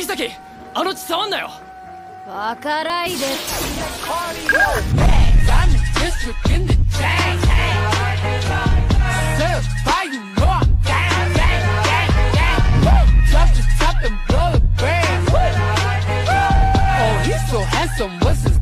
釘崎あの血触んなよわからいで I'm the district in the chain. Certified, you know I'm gang, gang, gang, gang. Woo! Touch the top and blow the brand. Oh, he's so handsome, what's his